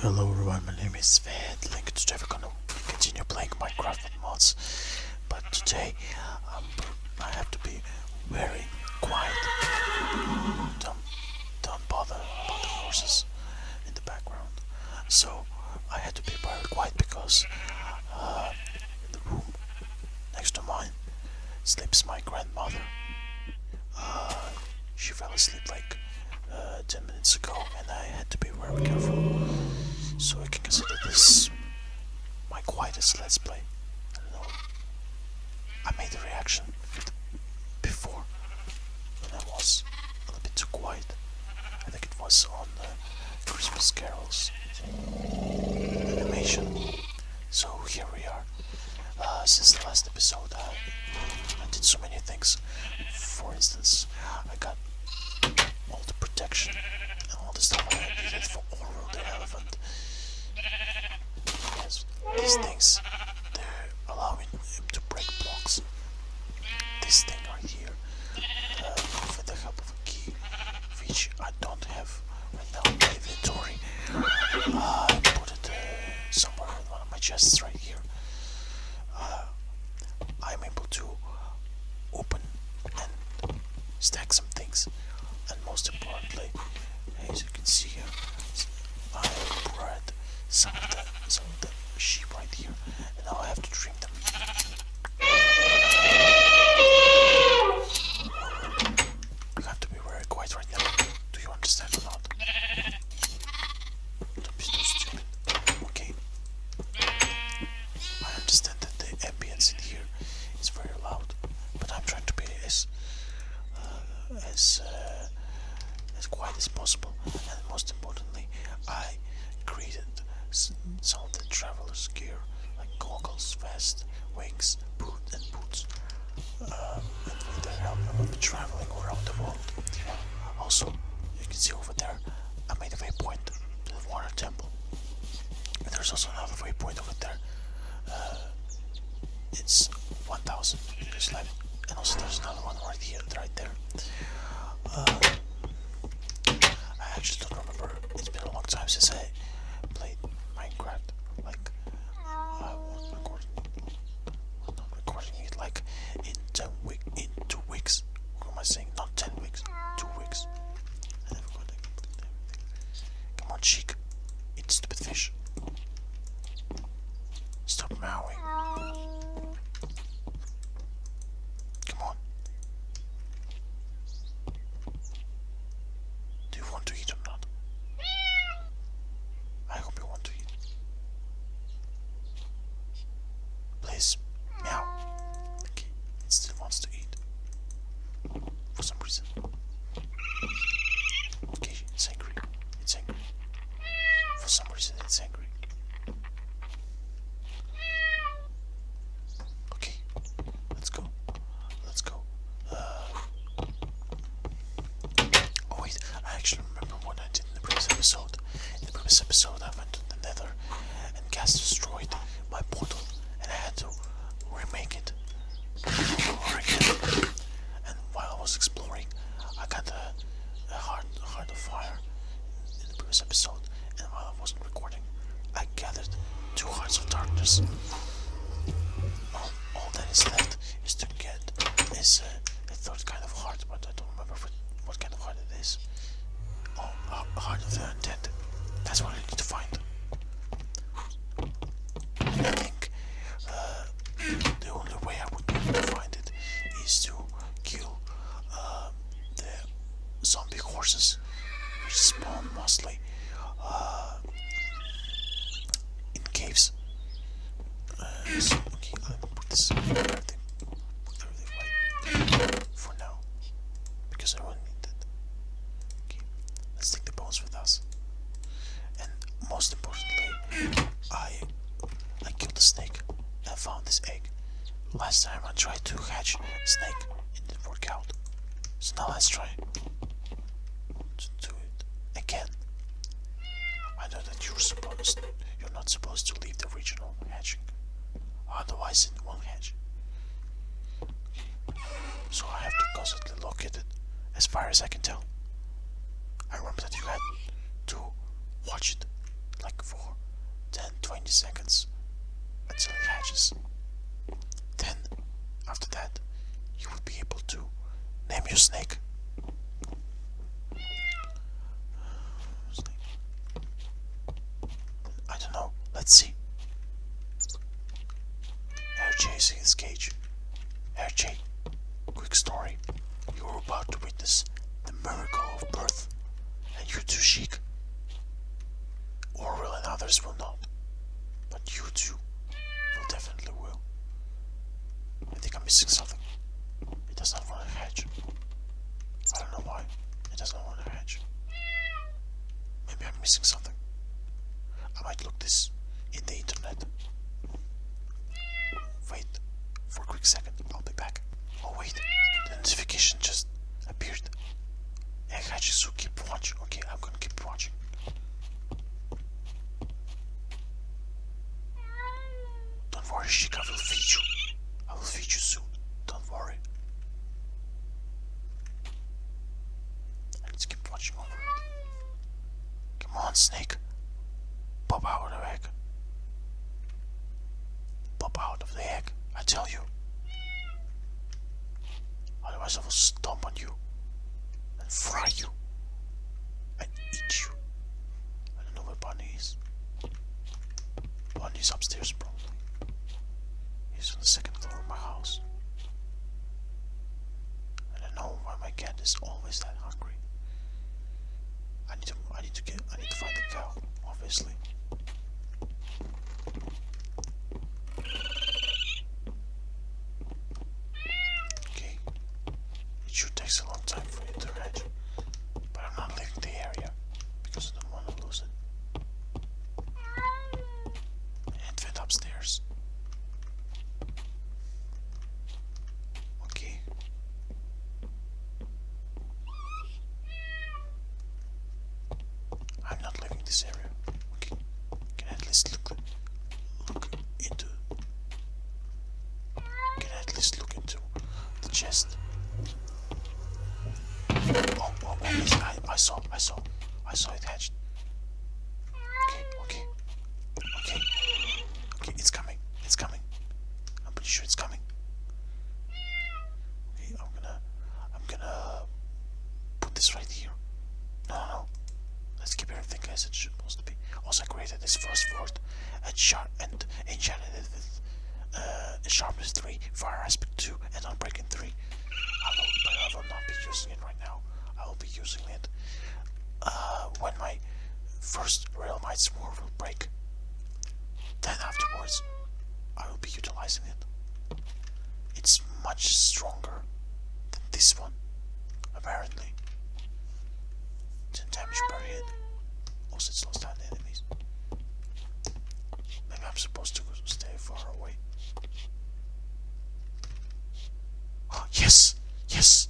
Hello everyone, my name is Fed. Like today we're gonna continue playing Minecraft with mods. But today um, I have to be very quiet. Don't don't bother about the horses in the background. So I had to be very quiet because uh, in the room next to mine sleeps my grandmother. Uh, she fell asleep like uh, 10 minutes ago and I had to be very careful so I can consider this my quietest let's play. I don't know. I made a reaction before when I was a little bit too quiet. I think it was on the Christmas Carols animation. So here we are. Uh, since the last episode, I this egg. Last time I tried to hatch a snake, it didn't work out. So now let's try to do it again. I know that you're supposed you're not supposed to leave the original hatching. Otherwise it won't hatch. So I have to constantly locate it as far as I can tell. miracle of birth, and you too, Sheik. Orwell and others will not, but you two will definitely will. I think I'm missing something. It does not want to hatch. I don't know why. It does not want to hatch. Maybe I'm missing something. I might look this in the internet. Wait for a quick second. I'll be back. Oh wait, the notification just appeared. Hey guys, so keep watching. Okay, I'm gonna keep watching. Don't worry, chica. I will feed you. I will feed you soon. Don't worry. Let's keep watching over. Come on, snake. Pop out of the egg. Pop out of the egg, I tell you. Otherwise I will stomp on you fry you and eat you. this area. We can, we can at least look much stronger than this one, apparently. 10 damage per hit. Also, it slows down enemies. Maybe I'm supposed to stay far away. Oh, yes! Yes!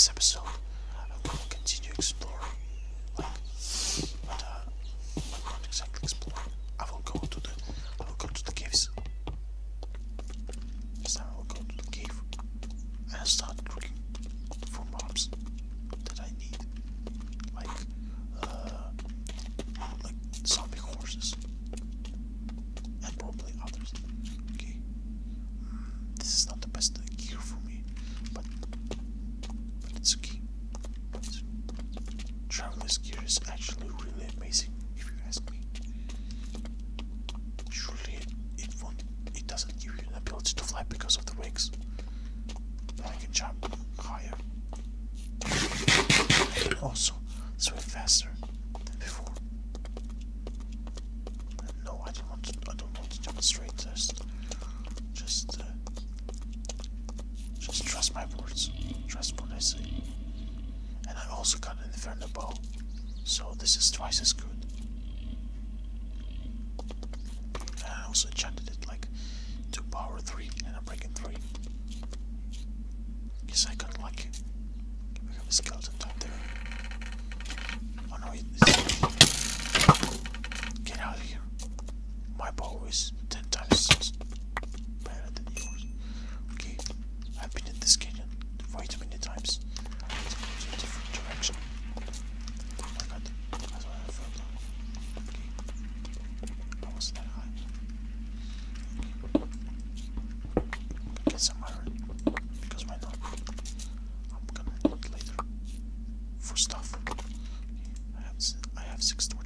this episode, I will continue exploring. Just, uh, just trust my words. Trust what I say. And I also got an Inferno Bow, so this is twice as good. And I also enchanted it like two power 3 six three.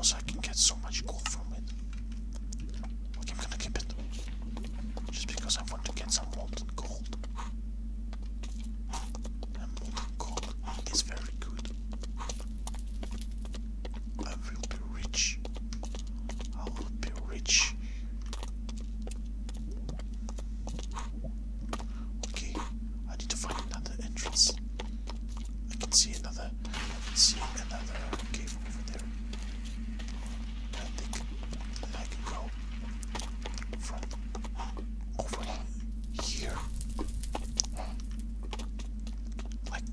Also I can get so much gold from it. Okay, I'm gonna keep it. Just because I want to get some molten gold. And molten gold is very good. I will be rich. I will be rich. Okay, I need to find another entrance. I can see another. I can see another cave over there. I think that I can go from over here, like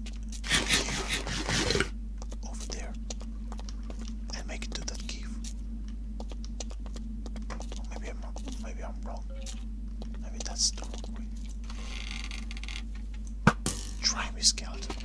here, over there, and make it to that cave. Or maybe I'm maybe I'm wrong. Maybe that's the wrong way. Try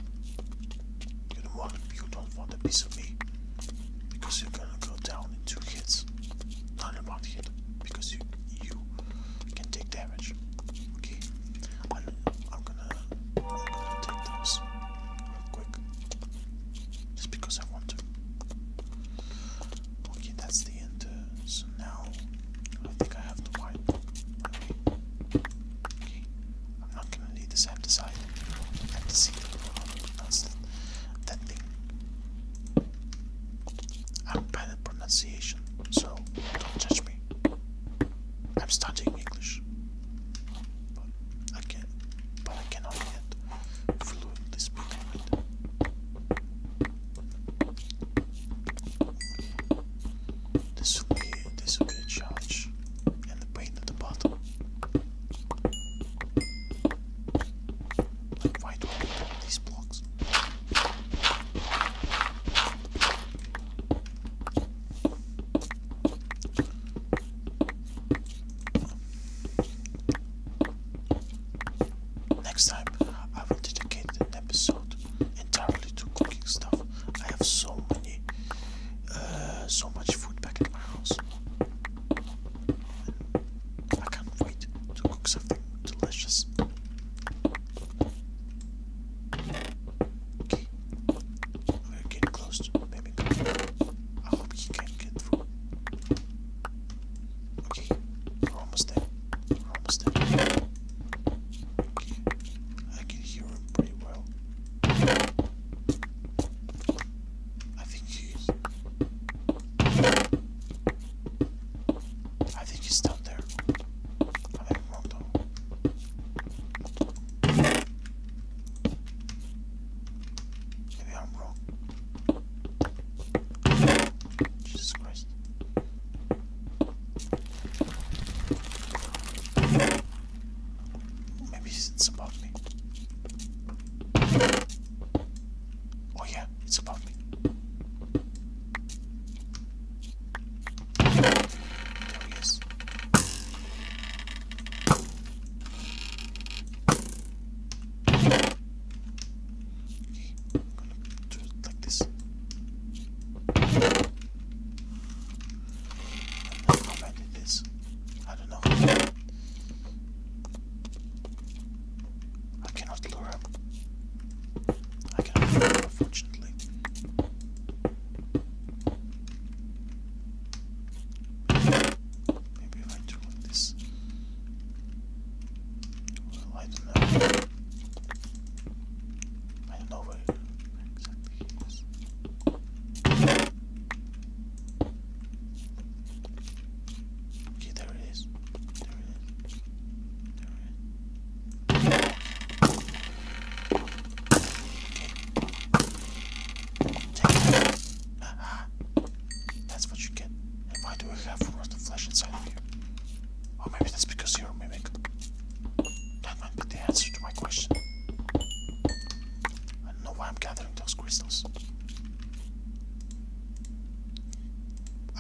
su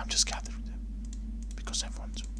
I'm just gathering them because I want to.